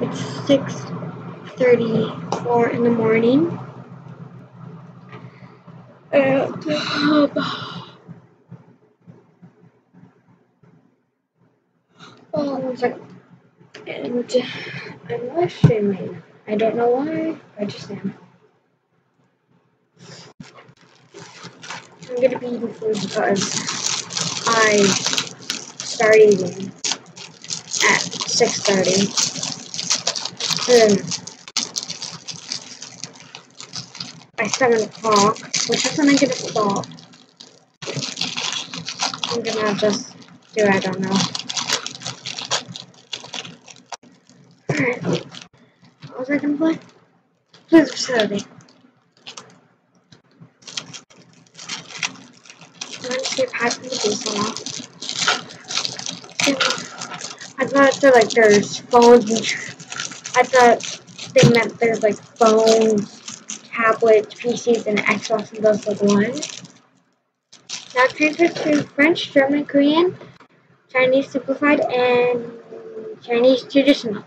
It's 6.34 in the morning. And, um, oh, one second. And I'm live streaming. I don't know why, I just am. I'm gonna be eating because I started eating at 6.30. And by 7 o'clock, which is when I'm gonna stop. I'm gonna just do I don't know. Alright. What was I gonna play? Please facility. Landscape high from the diesel I thought that like there's phones and I thought they meant there's like phones, tablets, PCs, and Xbox and those like one. Now transfer to French, German, Korean, Chinese simplified, and Chinese traditional.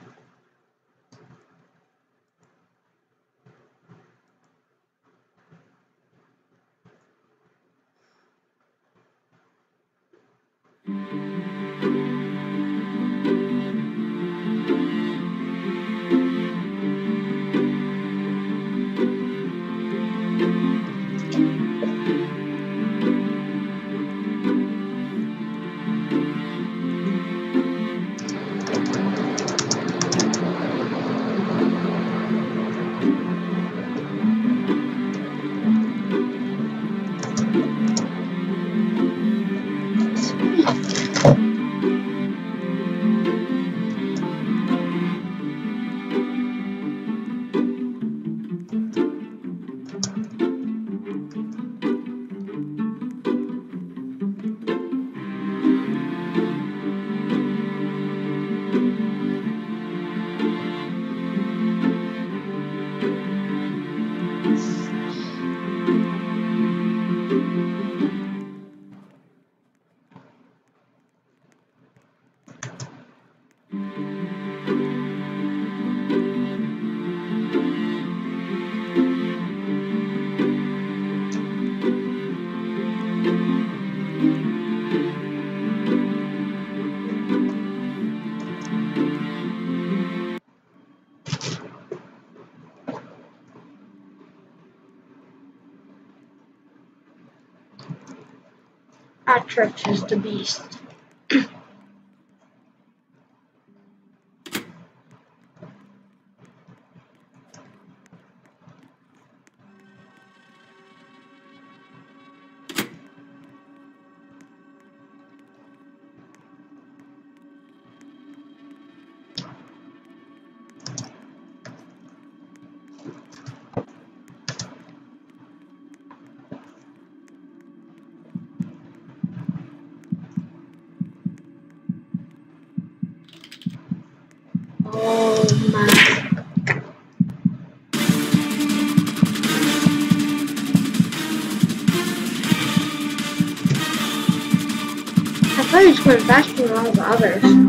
Is the beast. Faster than all the others.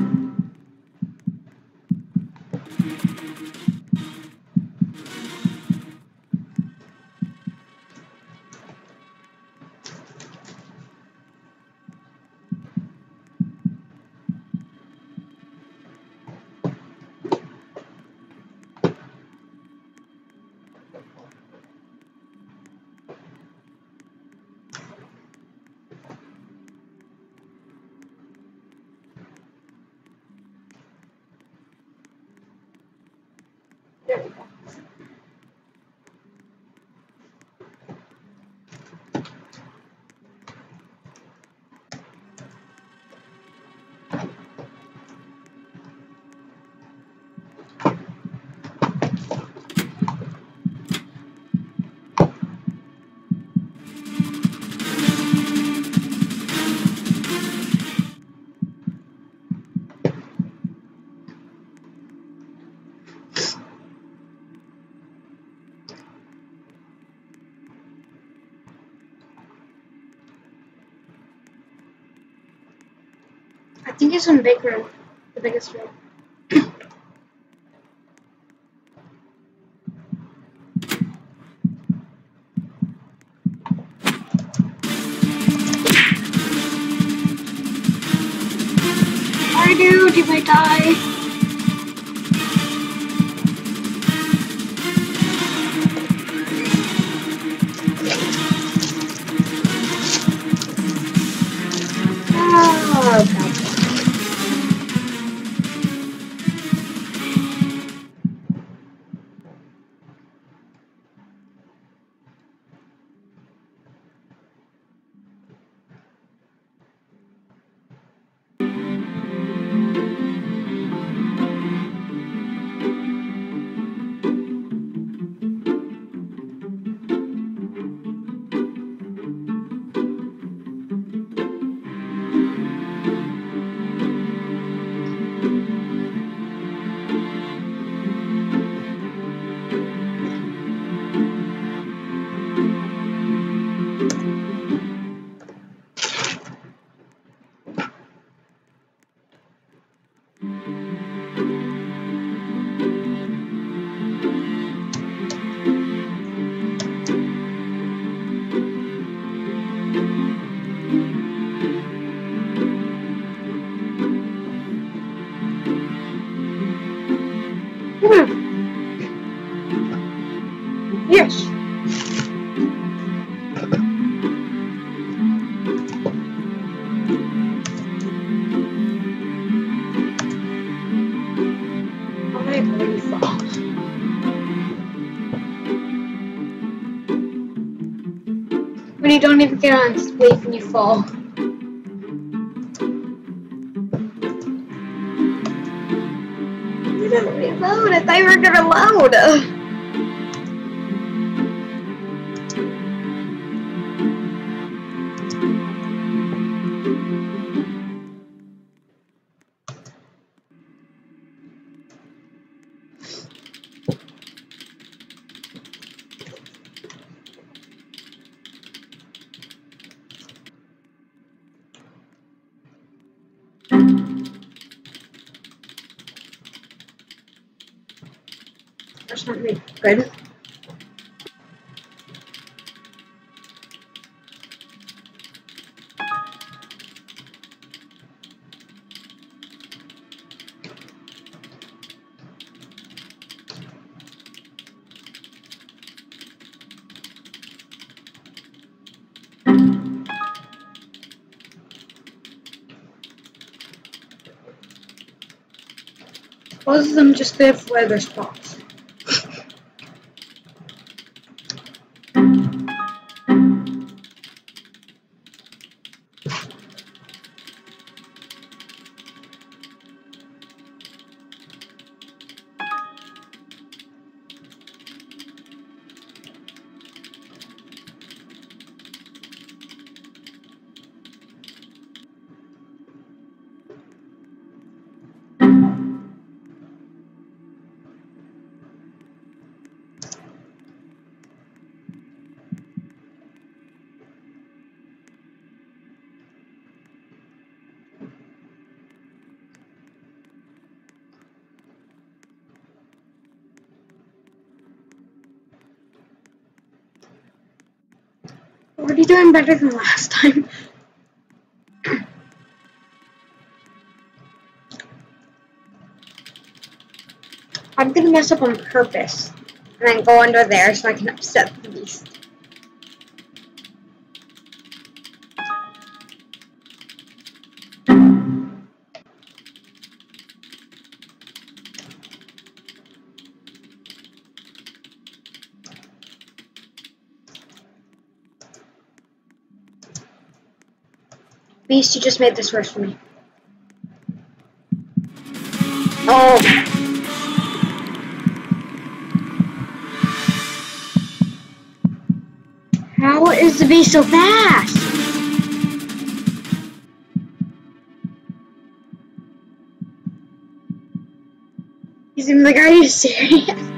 think he's in Big the biggest room. Dude, you might die. Get on space and you fall. Didn't reload. I thought you were gonna load. That's not really good. Both of them just live where there's spots. Doing better than last time? I'm gonna mess up on purpose and then go under there so I can upset the beast. Beast, you just made this worse for me. Oh. How is the beast so fast? He's even like, are you serious?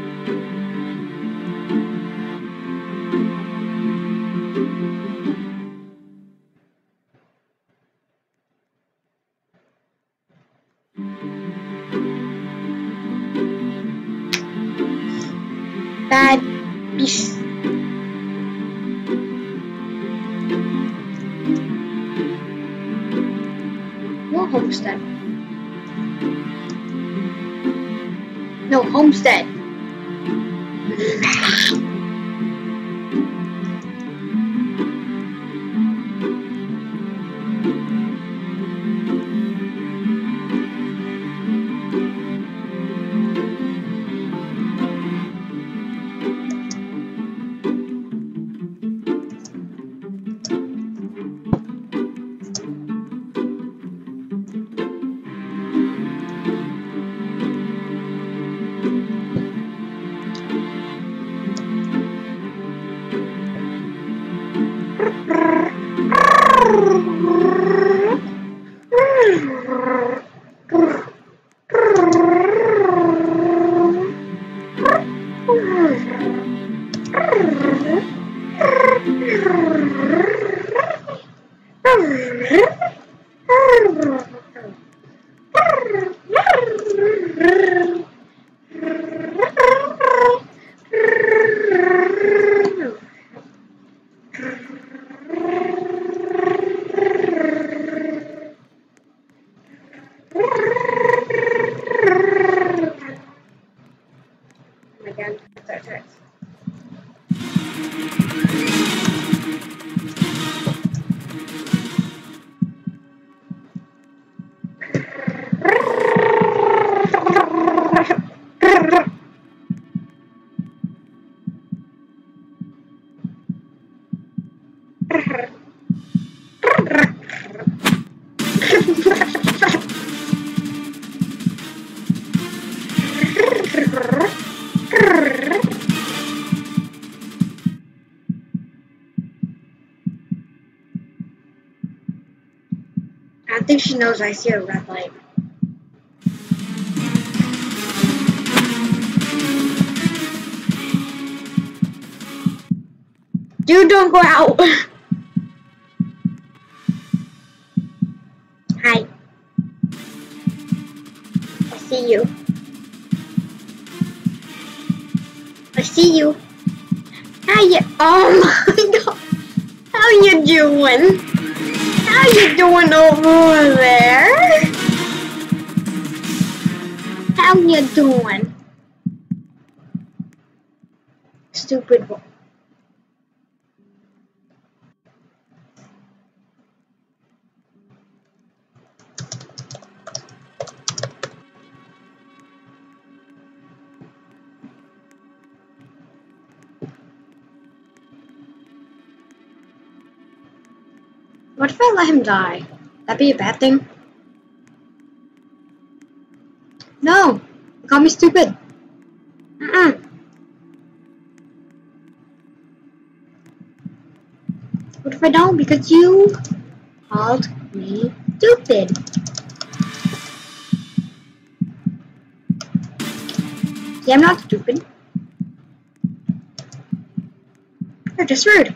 I think she knows I see a red light. Dude, don't go out. see you. How you? Oh my god. How you doing? How you doing over there? How you doing? Stupid boy. What if I let him die? That'd be a bad thing. No! You call me stupid. Mm-mm. What if I don't? Because you called me stupid. See, I'm not stupid. You're just rude.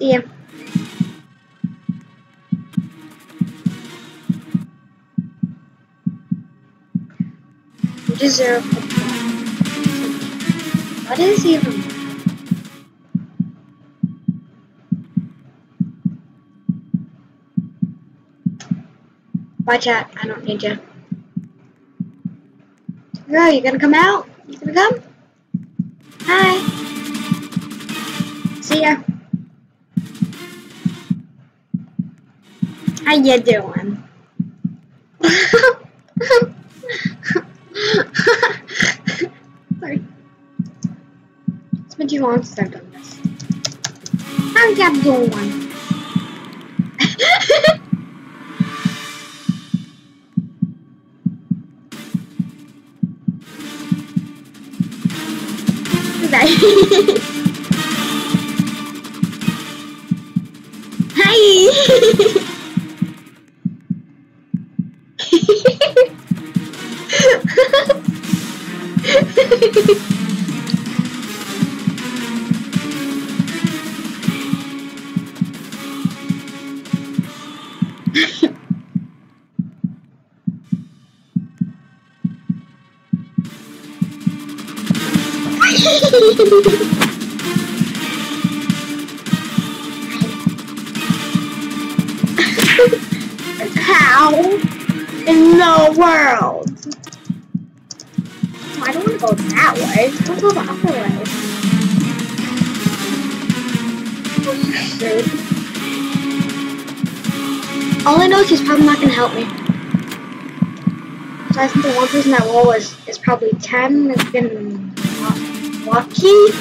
See. You deserve What is even? Watch out, I don't need you. Girl, you gonna come out? You gonna come? Hi. See ya. How you doing? Sorry. It's been too long since I've done this. How you doing? Bye. How? In the world? That way. Let's go the other way. All I know is he's probably not gonna help me. So I think the one person that will is, is probably 10 is gonna walk it.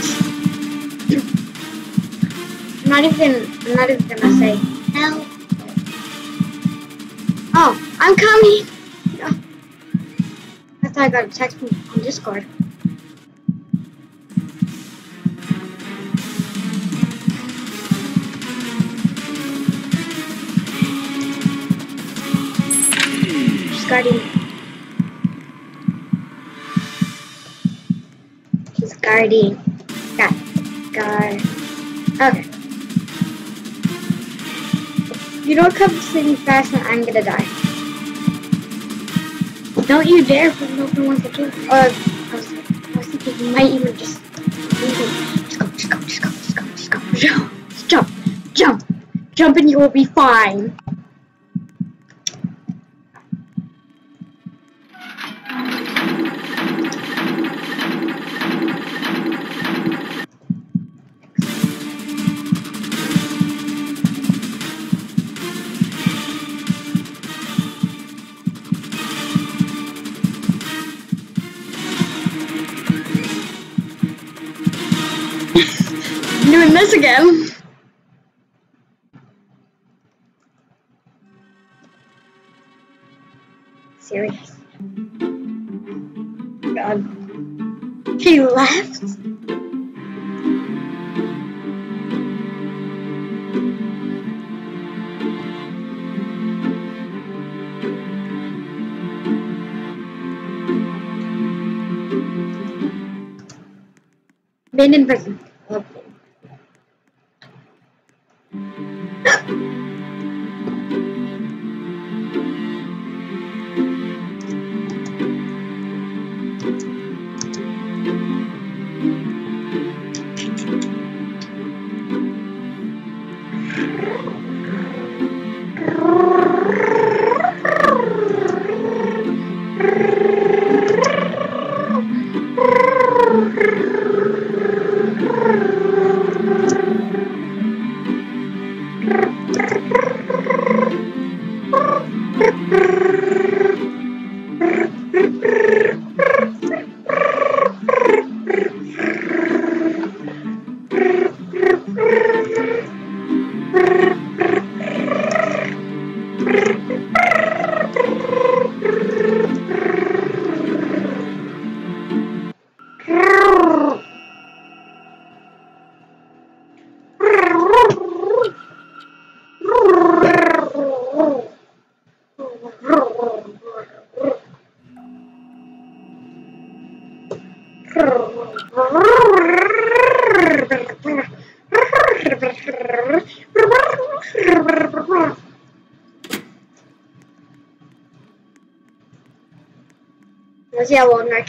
I'm not even I'm not even gonna say help. Oh, I'm coming. I thought I got a text from on Discord. Guarding. She's guarding. Got guard. Okay. You don't come sitting fast and I'm gonna die. Don't you dare put an open one to two. Or I was, I was thinking you might even just just go, just go, just go, just go, just go, jump, jump, jump, jump, and you will be fine. Left? Been in prison.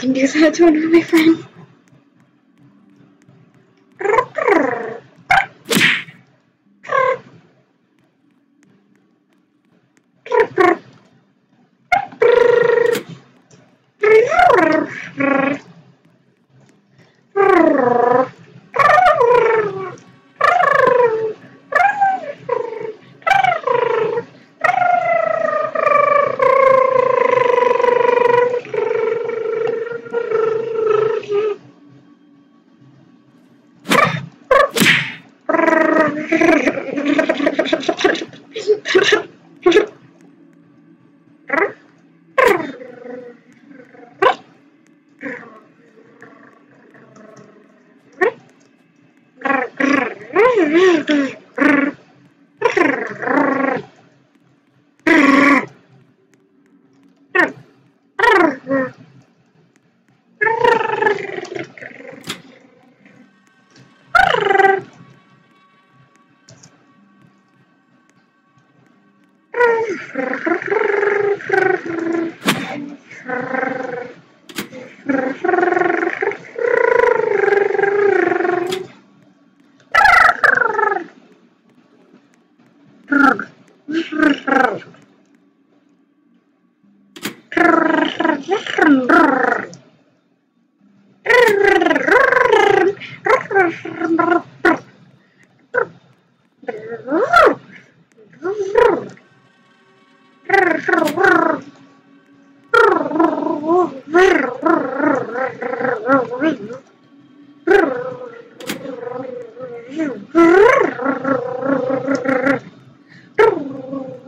Can do that to one of my friends. Thank you.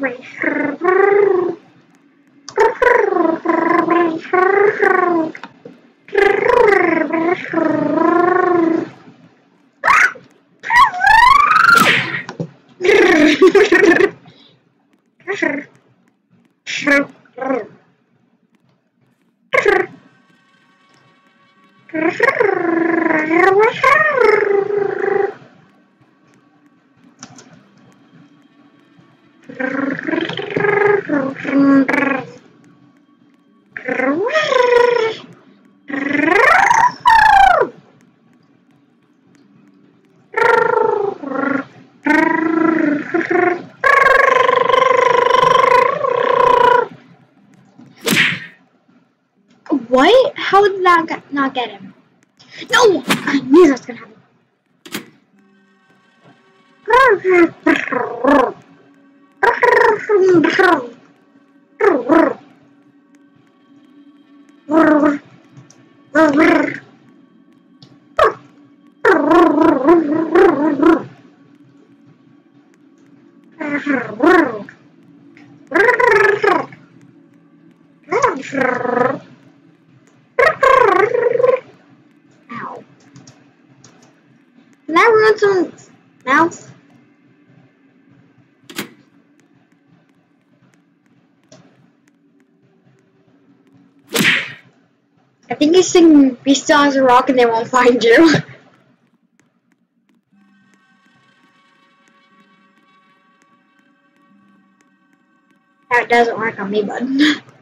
What? Get, him? I think he's singing Be Still as a Rock and they won't find you. that doesn't work on me, bud.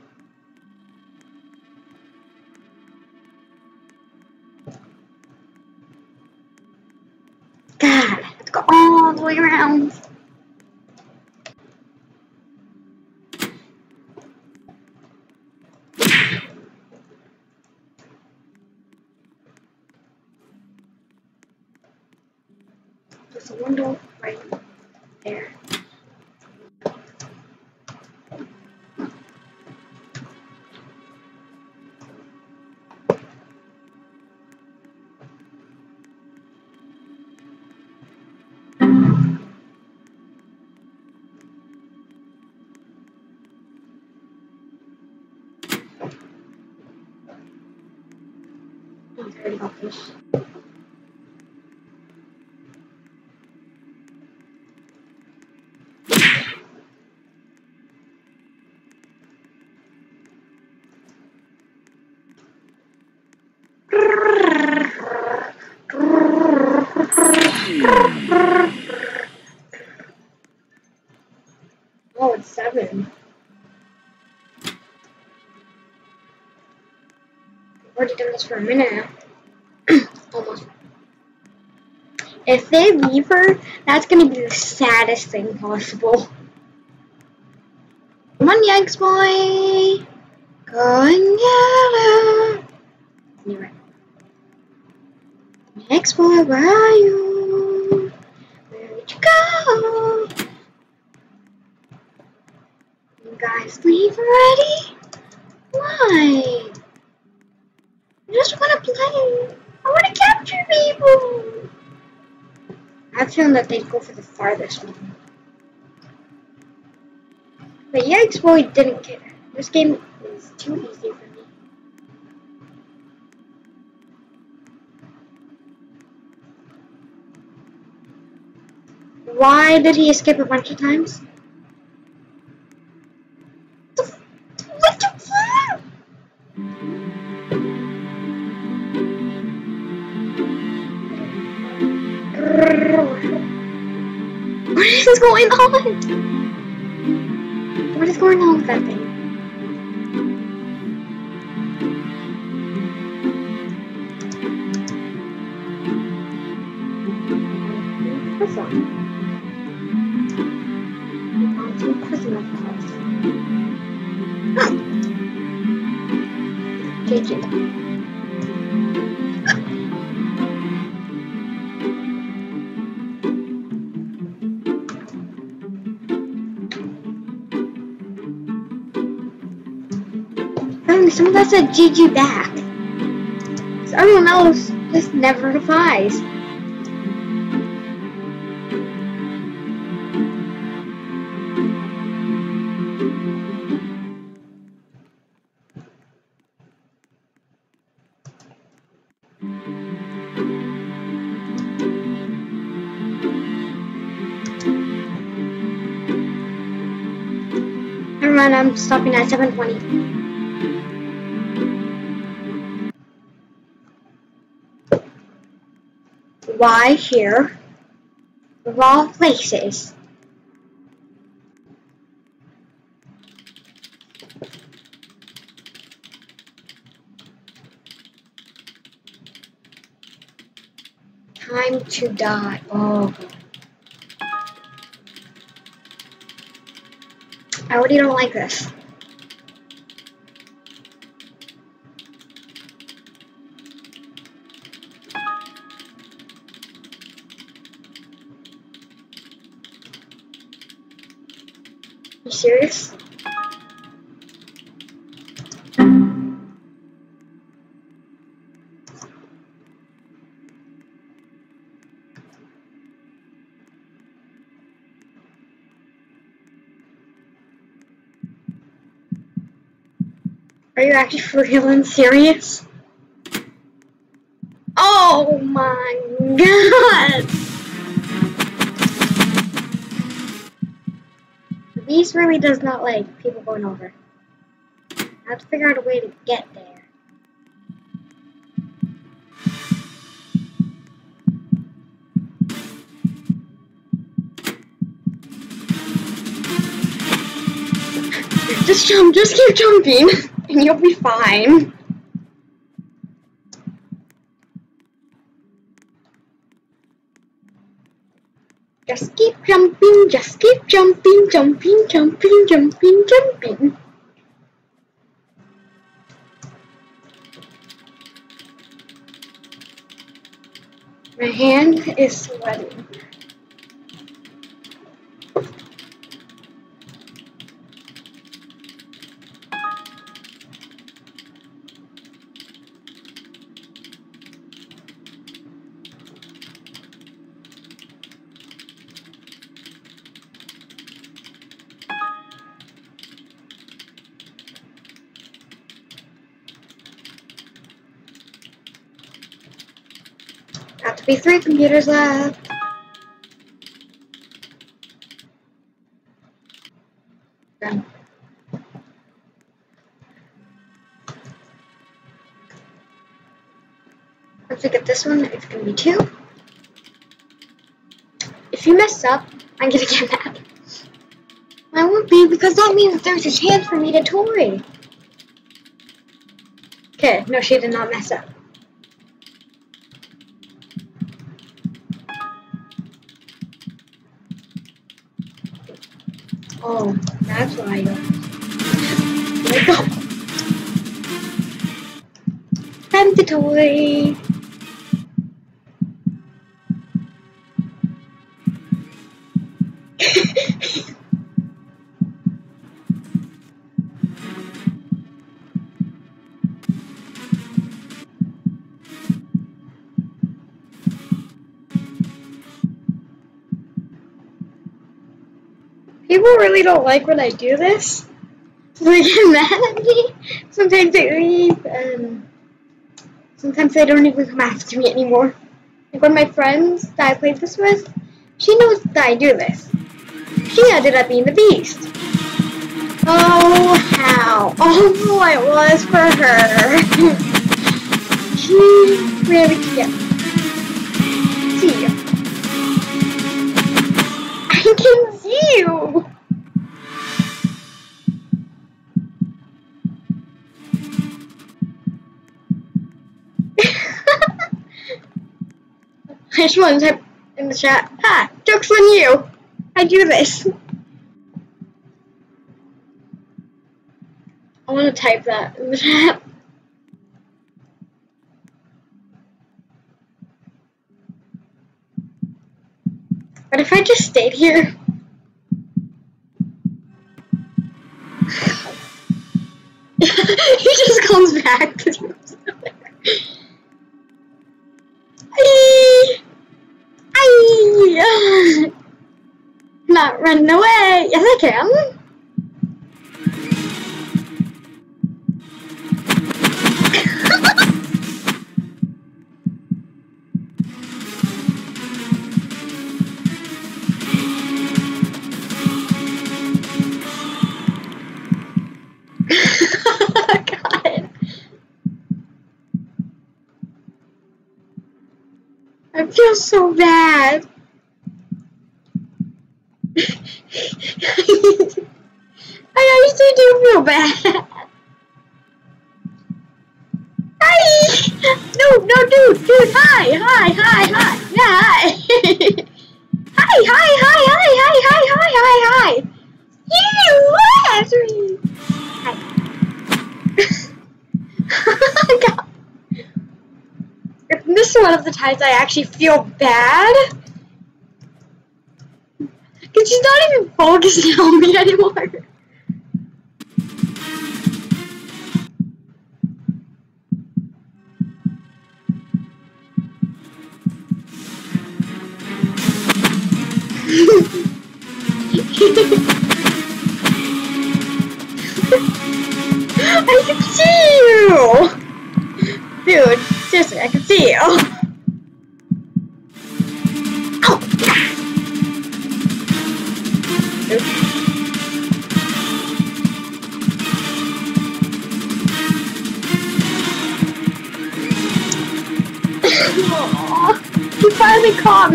Oh, it's seven. We've already done this for a minute. Almost. If they leave her, that's gonna be the saddest thing possible. Come on, Yanks boy! going yellow. Anyway. Yanks boy, where are you? Guys leave already? Why? I just wanna play. I wanna capture people! I have feeling that they'd go for the farthest one. But Yikes Boy didn't care. This game is too easy for me. Why did he escape a bunch of times? Going on? What is going on with that thing? Prison. On to prison. Someone said GG back. everyone else just never replies. I'm stopping at 720. Why here? Of all places. Time to die. Oh. I already don't like this. You serious? Are you actually for real and serious? Really does not like people going over. I have to figure out a way to get there. Just jump, just keep jumping, and you'll be fine. Just keep jumping, jumping, jumping, jumping, jumping, jumping. My hand is sweating. Be three computers left. Once we get this one, it's gonna be two. If you mess up, I'm gonna get mad. I won't be because that means there's a chance for me to. Okay, Okay, no, she did not mess up. Toy. People really don't like when I do this. They get mad at me. Sometimes they leave, sometimes they don't even come after me anymore. Like one of my friends that I played this with, she knows that I do this. She ended up being the beast. Oh, how awful it was for her. she really can't see you. I can see you. I just want to type in the chat, ha, joke's on you. I do this. I want to type that in the chat. But if I just stayed here, he just comes back to do Hi. Not running away. Yes, I can. I feel so bad. I actually do feel bad. Hi! No, no, dude, dude, hi, hi, hi, hi, yeah, hi. hi, hi, hi, hi, hi, hi, hi, hi, hi. You laughed me. Hi. God. This is one of the times I actually feel bad. Because she's not even focusing on me anymore.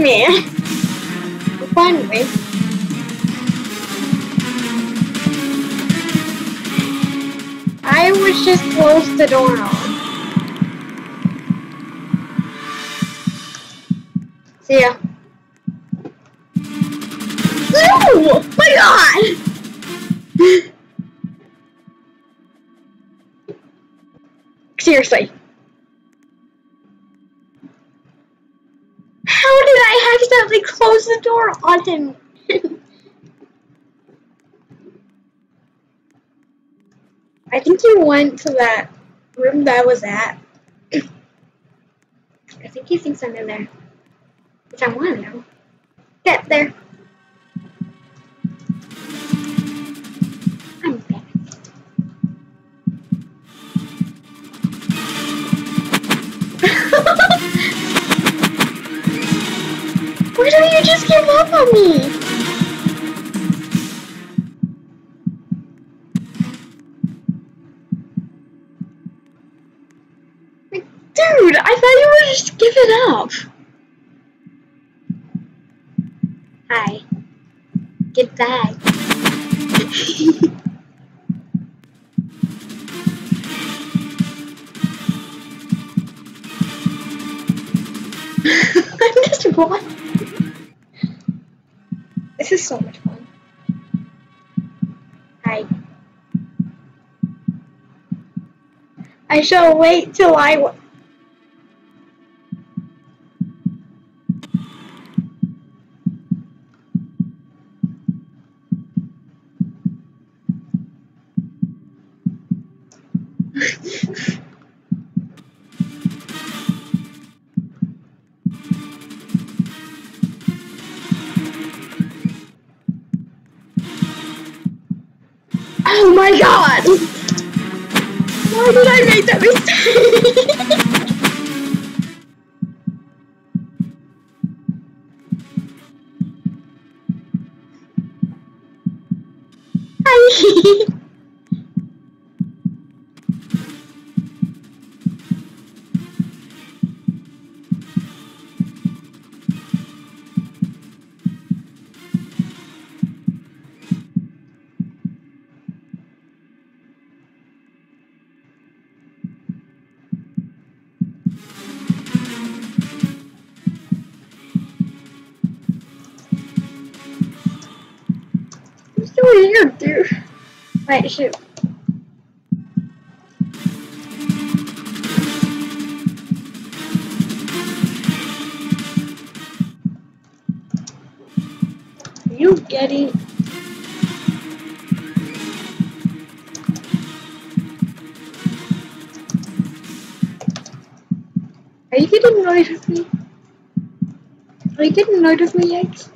Finally caught me. I was just close the door on. See ya. No! My god! Seriously. How did I accidentally close the door on him? I think he went to that room that I was at. I think he thinks I'm in there. Which I want to know. Get there. you just give up on me? Dude, I thought you would just give it up. Hi. Get back. I'm just one. This is so much fun. Hi. I shall wait till I. god! Why did I make that mistake? dude. Wait, shoot. You getting Are you getting annoyed with me? Are you getting annoyed with me, Eggs?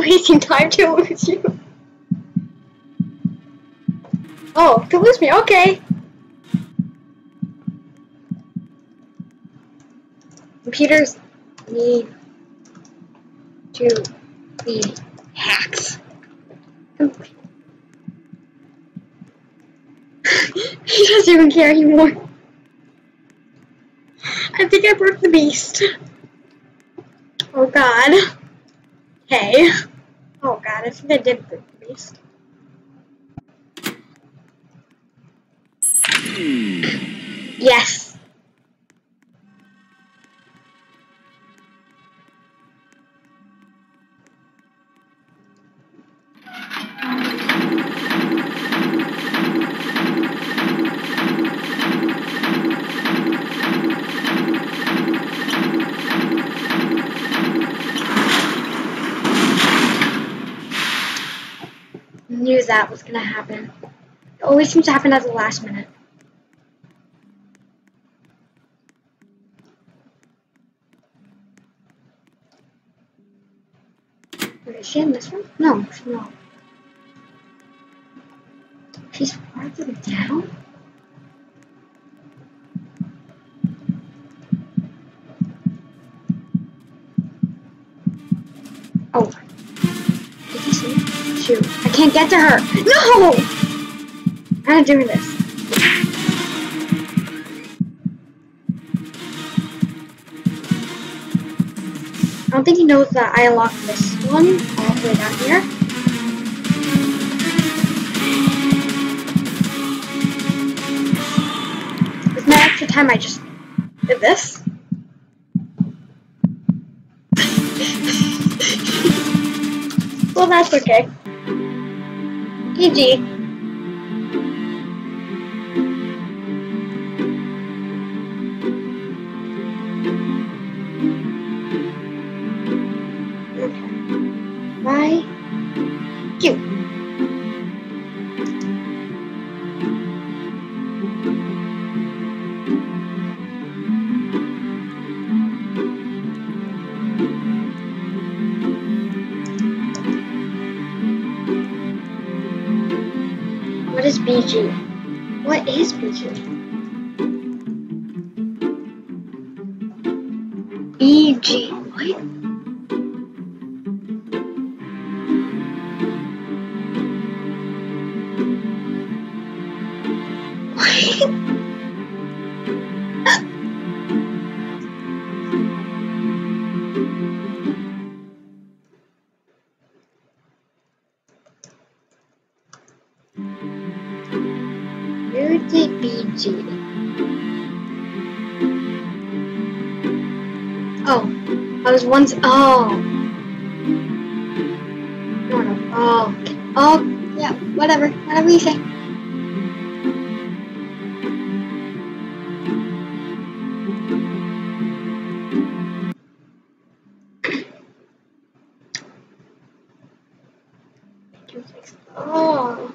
Wasting time to lose you. Oh, to lose me, okay. Computers need to be hacked. he doesn't even care anymore. I think I broke the beast. Oh god. Okay. Oh god, I think I did the beast. Hmm. Yes. Knew that was gonna happen. It always seems to happen at the last minute. Wait, is she in this one? No, she's not. She's farther down? Oh. Shoot. I can't get to her. No! I'm doing this. I don't think he knows that I unlocked this one all the way down here. With my extra time, I just did this. well, that's okay. GG. Is BG? What is BG? BG. Once. Oh. Oh. Oh, yeah, whatever. Whatever you say. Oh.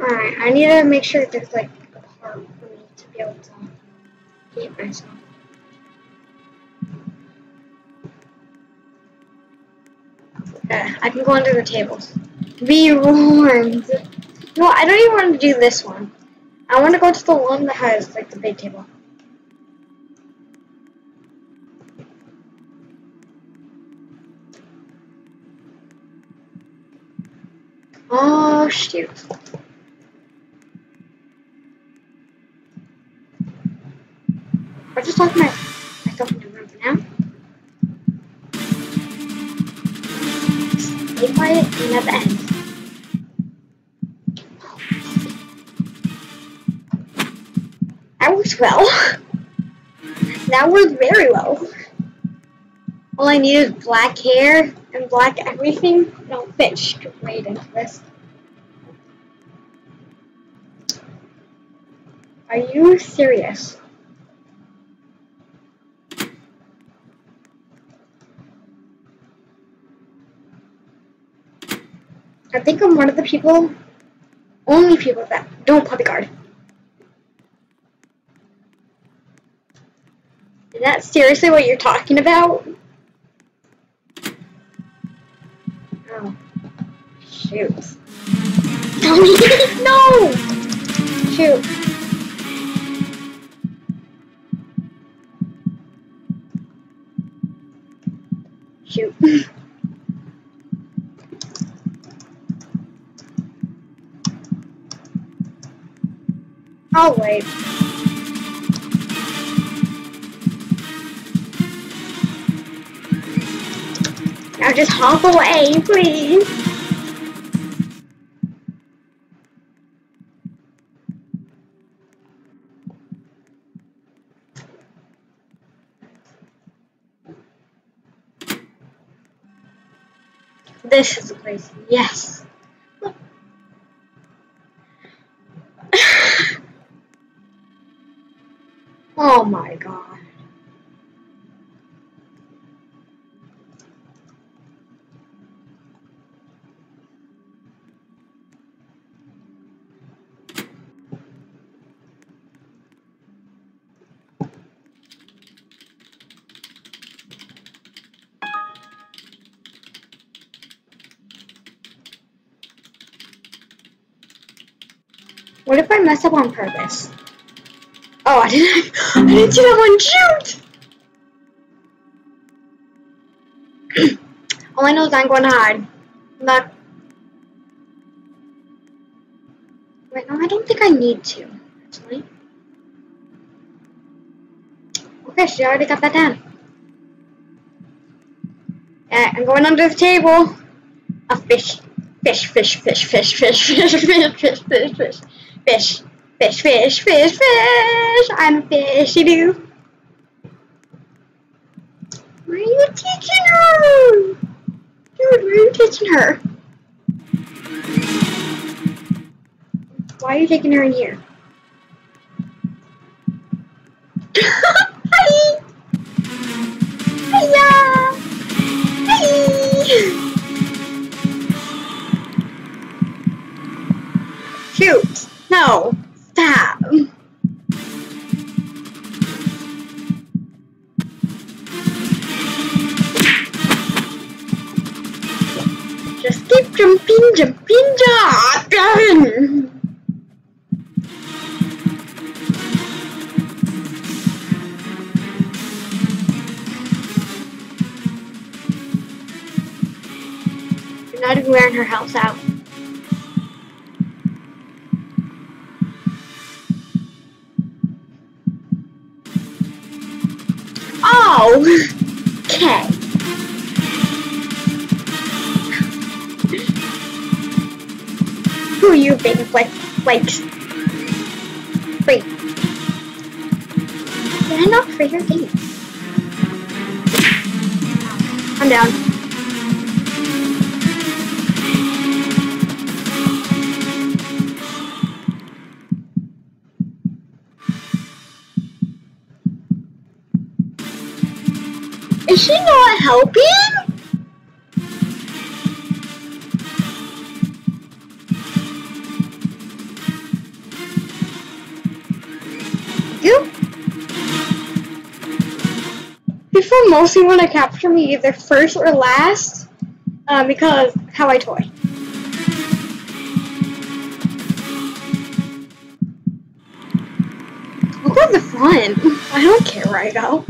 Alright, I need to make sure there's like I go under the tables. Be warned. No, I don't even want to do this one. I want to go to the one that has like the big table. Oh shoot. I'll just lock my, Stay quiet and the end. That works well. that works very well. All I need is black hair and black everything, and I'll straight into this. Are you serious? I think I'm one of the people, only people that don't play the card. Is that seriously what you're talking about? Oh. Shoot. no! Shoot. Shoot. I'll wait. Now just hop away, please. This is place. Yes. Oh my god. What if I mess up on purpose? Oh, I didn't. I didn't see that one. Shoot! All I know is I'm going to hide. I'm not. Wait, no, I don't think I need to. Actually. Okay, she already got that down. Yeah, I'm going under the table. A fish. Fish, fish, fish, fish, fish, fish, fish, fish, fish, fish. Fish, fish, fish, fish, fish. Fish! I'm a fishy do. Why are you teaching her? Dude, why are you teaching her? Why are you taking her in here? Hi! Hiya! Hi! Shoot! No! Stop! Just keep jumping, jumping, jumping! You're not even wearing her house out. Okay. Who are you, big like like Wait. Did I not your these? I'm down. Is she not helping? You? People mostly want to capture me either first or last, uh, because how I toy. I'll go the front. I don't care where I go.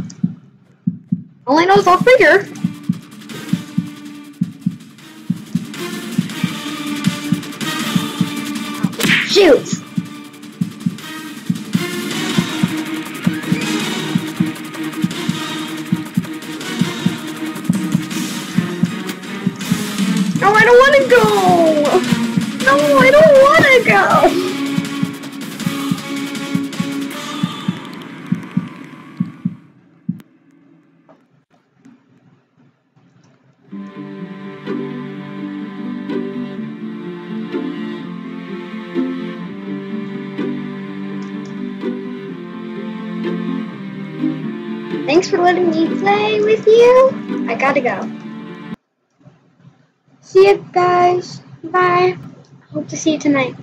All I know is I'll figure. Shoot! No, I don't want to go! No, I don't want play with you. I gotta go. See you guys. Bye. Hope to see you tonight.